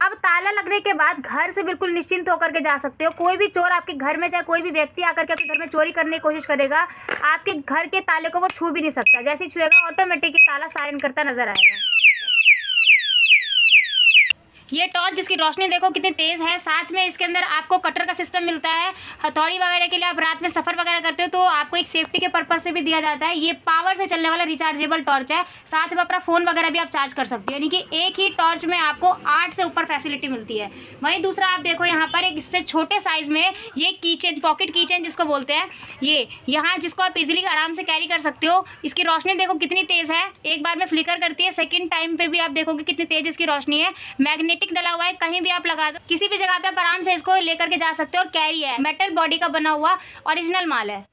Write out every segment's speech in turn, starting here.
अब ताला लगने के बाद घर से बिल्कुल निश्चिंत होकर के जा सकते हो। कोई भी चोर आपके घर में चाहे कोई भी व्यक्ति आकर के आपके घर में चोरी करने की कोशिश करेगा, आपके घर के ताले को वो छू भी नहीं सकता। जैसे छुएगा ऑटोमेटिक ताला साइन करता नज़र आएगा। ये टॉर्च जिसकी रोशनी देखो कितनी तेज़ है, साथ में इसके अंदर आपको कटर का सिस्टम मिलता है, हथौड़ी वगैरह के लिए आप रात में सफ़र वगैरह करते हो तो आपको एक सेफ्टी के पर्पज से भी दिया जाता है। ये पावर से चलने वाला रिचार्जेबल टॉर्च है, साथ में अपना फ़ोन वगैरह भी आप चार्ज कर सकते हो, यानी कि एक ही टॉर्च में आपको आठ से ऊपर फैसिलिटी मिलती है। वहीं दूसरा आप देखो यहाँ पर एक इससे छोटे साइज़ में ये कीचेन पॉकेट कीचेन जिसको बोलते हैं, ये, यहाँ जिसको आप इजिली आराम से कैरी कर सकते हो, इसकी रोशनी देखो कितनी तेज़ है, एक बार में फ्लिकर करती है सेकेंड टाइम पे भी आप देखोगे कितनी तेज़ इसकी रोशनी है मैग्नेटिक मैग्नेटिक डला हुआ है, कहीं भी आप लगा दो। किसी भी जगह पे आप आराम से इसको लेकर के जा सकते हो और कैरी है। मेटल बॉडी का बना हुआ ओरिजिनल माल है।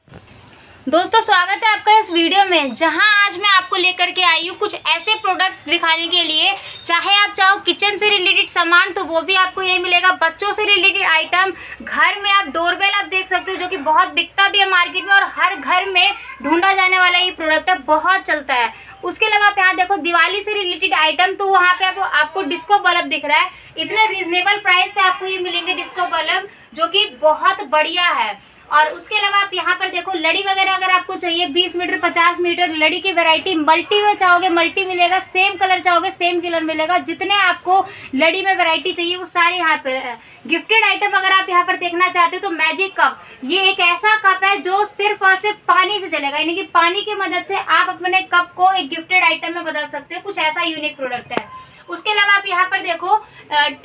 दोस्तों, स्वागत है आपका इस वीडियो में, जहाँ आज मैं आपको लेकर के आई हूँ कुछ ऐसे प्रोडक्ट दिखाने के लिए। चाहे आप चाहो किचन से रिलेटेड सामान तो वो भी आपको यही मिलेगा। बच्चों से रिलेटेड आइटम घर में आप डोरबेल आप देख सकते हो, जो कि बहुत बिकता भी है मार्केट में और हर घर में ढूंढा जाने वाला ये प्रोडक्ट है, बहुत चलता है। उसके अलावा आप यहाँ देखो दिवाली से रिलेटेड आइटम तो वहाँ पे आप, आपको डिस्को बल्ब दिख रहा है। इतना रिजनेबल प्राइस पे आपको ये मिलेंगे डिस्को बल्ब जो कि बहुत बढ़िया है। और उसके अलावा आप यहाँ पर देखो, लड़ी वगैरह अगर आपको चाहिए 20 मीटर 50 मीटर, लड़ी की वैरायटी मल्टी में चाहोगे मल्टी मिलेगा सेम कलर चाहोगे सेम कलर मिलेगा। जितने आपको लड़ी में वैरायटी चाहिए, वो सारे यहाँ पर गिफ्टेड आइटम अगर आप यहाँ पर देखना चाहते हो तो मैजिक कप ये एक ऐसा कप है जो सिर्फ़ और सिर्फ़ पानी से चलेगा। यानी कि पानी की मदद से आप अपने कप को एक गिफ्टेड आइटम में बदल सकते हो। कुछ ऐसा यूनिक प्रोडक्ट है। उसके अलावा आप यहाँ पर देखो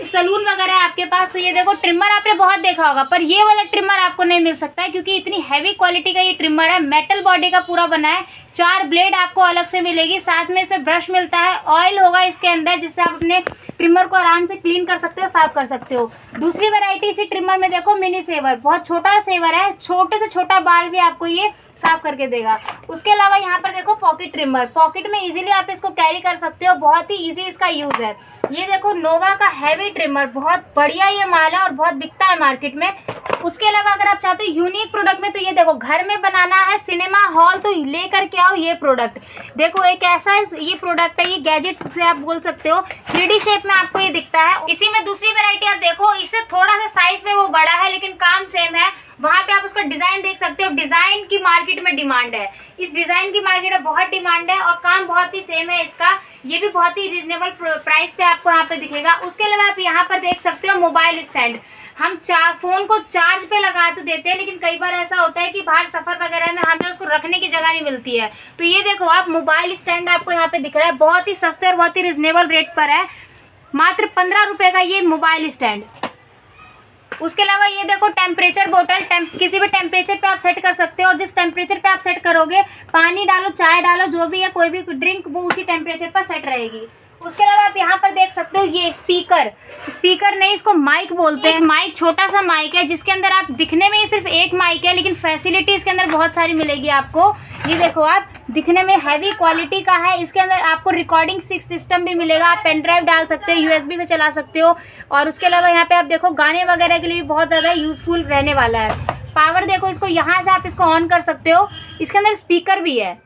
सलून वगैरह है आपके पास तो ये देखो ट्रिमर आपने बहुत देखा होगा, पर ये वाला ट्रिमर आपको नहीं मिल सकता है, क्योंकि इतनी हैवी क्वालिटी का ये ट्रिमर है मेटल बॉडी का पूरा बना है चार ब्लेड आपको अलग से मिलेगी। साथ में इसमें ब्रश मिलता है, ऑयल होगा इसके अंदर, जिससे आप अपने ट्रिमर को आराम से क्लीन कर सकते हो, साफ़ कर सकते हो। दूसरी वेराइटी इसी ट्रिमर में देखो, मिनी सेवर। बहुत छोटा सेवर है, छोटे से छोटा बाल भी आपको ये साफ़ करके देगा। उसके अलावा यहाँ पर देखो पॉकेट ट्रिमर। पॉकेट में इजीली आप इसको कैरी कर सकते हो, बहुत ही इजी इसका यूज़ है। ये देखो नोवा का हैवी ट्रिमर बहुत बढ़िया ये माल है और बहुत बिकता है मार्केट में। उसके अलावा अगर आप चाहते हो यूनिक प्रोडक्ट में तो ये देखो, घर में बनाना है सिनेमा हॉल तो लेकर के आओ ये प्रोडक्ट देखो, एक ऐसा ये प्रोडक्ट है, ये गैजेट से आप बोल सकते हो थ्री शेप में आपको ये दिखता है। इसी में दूसरी वेरायटी आप देखो इससे थोड़ा सा साइज़ में वो बड़ा है, लेकिन काम सेम है। वहाँ पे आप उसका डिज़ाइन देख सकते हो। डिज़ाइन की मार्केट में डिमांड है। इस डिज़ाइन की मार्केट में बहुत डिमांड है और काम बहुत ही सेम है इसका। ये भी बहुत ही रिजनेबल प्राइस पे आपको यहाँ पे दिखेगा। उसके अलावा आप यहाँ पर देख सकते हो मोबाइल स्टैंड हम चार फ़ोन को चार्ज पे लगा तो देते हैं, लेकिन कई बार ऐसा होता है कि बाहर सफ़र वगैरह में हमें उसको रखने की जगह नहीं मिलती है। तो ये देखो, आप मोबाइल स्टैंड आपको यहाँ पे दिख रहा है, बहुत ही सस्ते और बहुत ही रिजनेबल रेट पर है। मात्र पंद्रह रुपए का ये मोबाइल स्टैंड उसके अलावा ये देखो टेम्परेचर बोतल किसी भी टेम्परेचर पे आप सेट कर सकते हो, और जिस टेम्परेचर पे आप सेट करोगे, पानी डालो, चाय डालो, जो भी है, कोई भी ड्रिंक वो उसी टेम्परेचर पर सेट रहेगी। उसके अलावा आप यहाँ पर देख सकते हो, ये स्पीकर स्पीकर नहीं, इसको माइक बोलते हैं। माइक छोटा सा माइक है, जिसके अंदर आप दिखने में ही सिर्फ़ एक माइक है, लेकिन फैसिलिटी इसके अंदर बहुत सारी मिलेगी आपको। ये देखो आप, दिखने में हैवी क्वालिटी का है। इसके अंदर आपको रिकॉर्डिंग सिस्टम भी मिलेगा। आप पेन ड्राइव डाल सकते हो यूएसबी से चला सकते हो। और उसके अलावा यहाँ पे आप देखो, गाने वगैरह के लिए बहुत ज़्यादा यूजफुल रहने वाला है। पावर देखो, इसको यहाँ से आप इसको ऑन कर सकते हो। इसके अंदर स्पीकर भी है।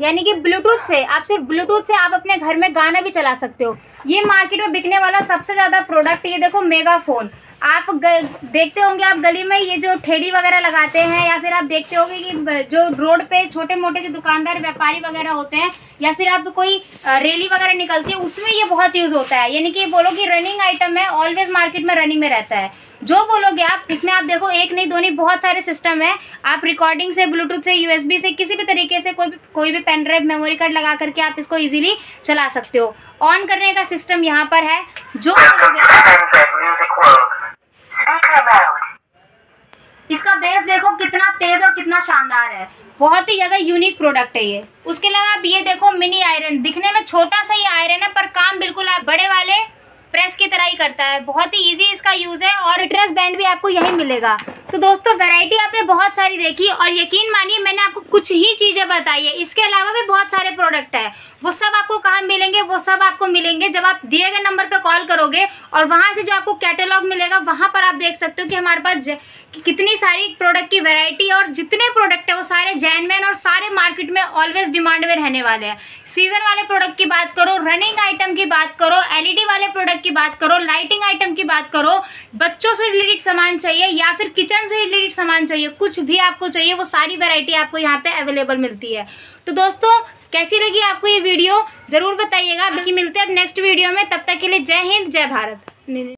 यानी कि ब्लूटूथ से, आप सिर्फ़ ब्लूटूथ से आप अपने घर में गाना भी चला सकते हो। ये मार्केट में बिकने वाला सबसे ज़्यादा प्रोडक्ट ये देखो, मेगा फ़ोन आप देखते होंगे आप गली में ये जो ठेली वगैरह लगाते हैं, या फिर आप देखते होंगे कि जो रोड पे छोटे मोटे जो दुकानदार, व्यापारी वगैरह होते हैं, या फिर आप कोई रैली वगैरह निकलती है, उसमें ये बहुत यूज़ होता है। यानी कि बोलो कि रनिंग आइटम है ऑलवेज मार्केट में रनिंग में रहता है। जो बोलोगे आप, इसमें आप देखो, एक नहीं, दो नहीं, बहुत सारे सिस्टम है। आप रिकॉर्डिंग से ब्लूटूथ से यूएसबी से, किसी भी तरीके से कोई भी कोई भी पेन ड्राइव मेमोरी कार्ड लगा करके आप इसको इजीली चला सकते हो। ऑन करने का सिस्टम यहाँ पर है। जो इसका बेस देखो कितना तेज और शानदार है। बहुत ही ज़्यादा यूनिक प्रोडक्ट है ये। उसके अलावा आप ये देखो मिनी आयरन दिखने में छोटा सा ये आयरन है, पर काम बिल्कुल आप बड़े वाले प्रेस की तरह ही करता है। बहुत ही इजी इसका यूज़ है और ड्रेस बैंड भी आपको यही मिलेगा। तो दोस्तों वैरायटी आपने बहुत सारी देखी और यकीन मानिए, मैंने आपको कुछ ही चीज़ें बताई है। इसके अलावा भी बहुत सारे प्रोडक्ट है। वो सब आपको कहाँ मिलेंगे? वो सब आपको मिलेंगे जब आप दिए गए नंबर पर कॉल करोगे और वहाँ से जो आपको कैटलॉग मिलेगा, वहाँ पर आप देख सकते हो कि हमारे पास कि कितनी सारी प्रोडक्ट की वैरायटी और जितने प्रोडक्ट है, वो सारे जैनमैन और सारे मार्केट में ऑलवेज डिमांड में रहने वाले हैं। सीज़न वाले प्रोडक्ट की बात करो रनिंग आइटम की बात करो एलईडी वाले प्रोडक्ट की बात करो लाइटिंग आइटम की बात करो, बच्चों से रिलेटेड सामान चाहिए या फिर किचन से रिलेटेड सामान चाहिए, कुछ भी आपको चाहिए, वो सारी वेरायटी आपको यहाँ पे अवेलेबल मिलती है। तो दोस्तों, कैसी लगी आपको ये वीडियो ज़रूर बताइएगा। बाकी मिलते हैं अब नेक्स्ट वीडियो में। तब तक के लिए जय हिंद, जय भारत।